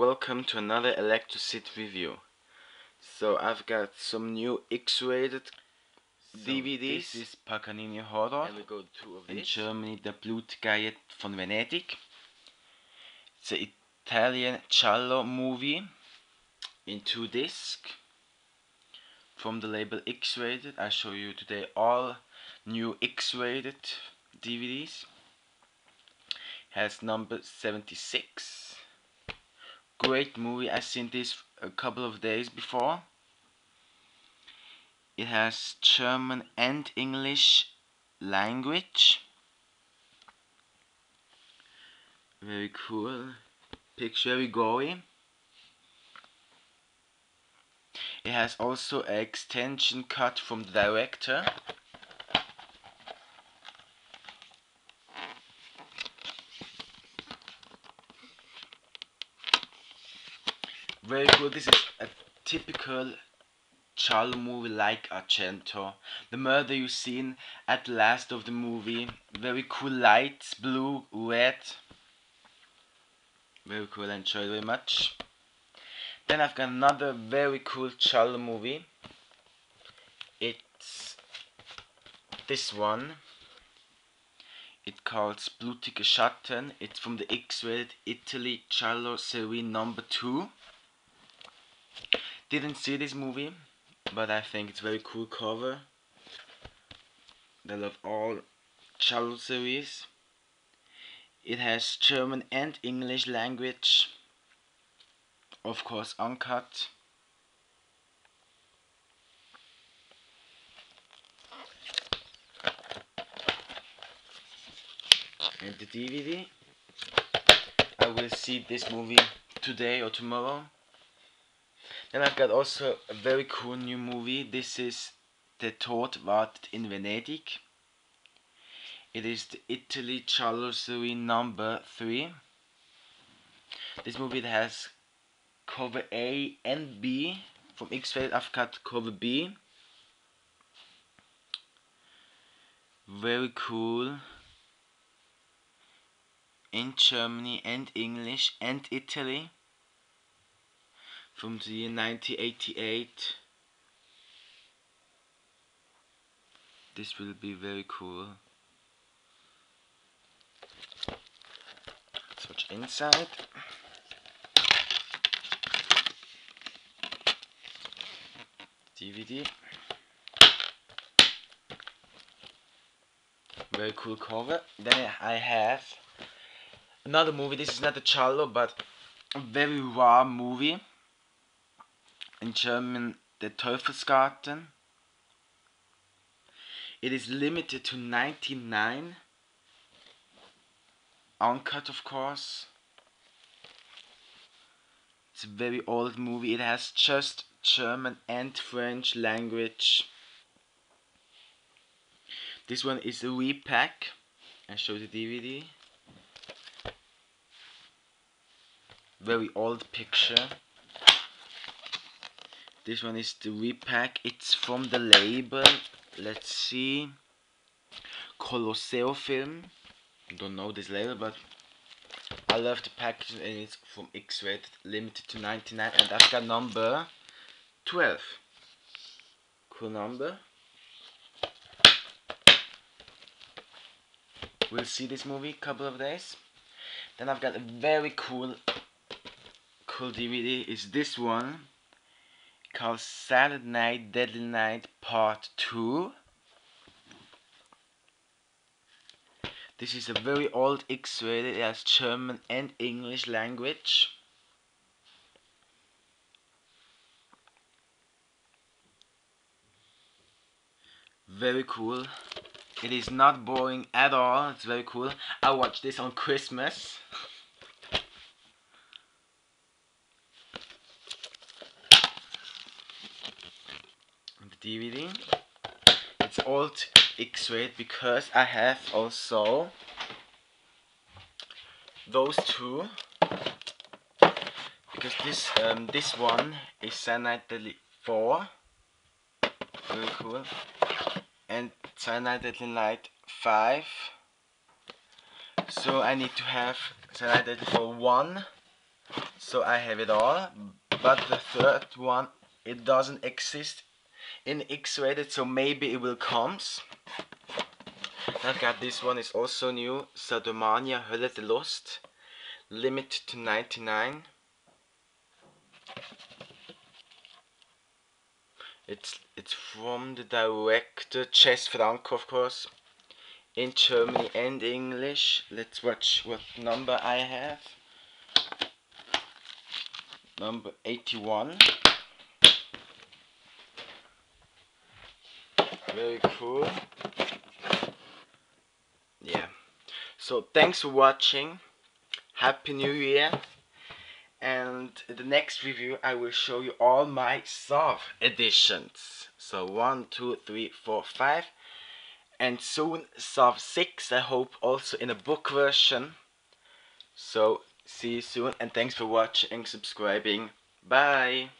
welcome to another Elektrocity review. So I've got some new X-rated DVDs. This is Paganini Horror. And we go two of In these. Germany, The Blutgeiger von Venedig. It's an Italian giallo movie in two discs from the label X-rated. I show you today all new X-rated DVDs. Has number 76. Great movie. I seen this a couple of days before. It has German and English language. Very cool. Picture very gory. It has also an extension cut from the director. Very cool. This is a typical Giallo movie like Argento. The murder you seen at the last of the movie. Very cool lights, blue, red. Very cool, I enjoyed very much. Then I've got another very cool Giallo movie. It's this one. It calls Blutige Schatten. It's from the X-rated Italy Giallo series number 2. Didn't see this movie, but I think it's very cool cover. I love all Giallo series. It has German and English language. Of course, uncut. And the DVD. I will see this movie today or tomorrow. Then I've got also a very cool new movie. This is The Tod wartet in Venedig. It is the Italy Giallo series number 3. This movie has cover A and B. From X-Rated I've got cover B. Very cool. In Germany and English and Italy. From the year 1988. This will be very cool. Let's watch inside. DVD. Very cool cover. Then I have another movie. This is not a Giallo, but a very raw movie. In German, Der Teufelsgarten. It is limited to 99. Uncut, of course. It's a very old movie. It has just German and French language. This one is a repack. I show the DVD. Very old picture. This one is the repack. It's from the label. Let's see. Colosseo Film. Don't know this label, but I love the packaging and it's from X-rated, limited to 99, and I've got number 12. Cool number. We'll see this movie a couple of days. Then I've got a very cool, cool DVD. Is this one called Silent Night, Deadly Night Part 2. This is a very old X-rated. It has German and English language. Very cool. It is not boring at all. It's very cool. I watched this on Christmas. the DVD. It's old X-rated because I have also those two. Because this um, this one is Silent Night Deadly 4 very cool. And Silent Night Deadly Night 5 so I need to have Silent Night Deadly 4 1 So I have it all, but the third one, it doesn't exist in X-rated, so maybe it will comes. I've got this one is also new, Sadomania Hölle the Lust, limit to 99. It's it's from the director Jess Franco, of course, in Germany and English. Let's watch what number I have. Number 81. Very cool. Yeah. So thanks for watching. Happy New Year and the next review I will show you all my Saw editions. So one, two, three, four, five, and soon Saw 6 I hope also in a book version. So see you soon and thanks for watching subscribing. Bye!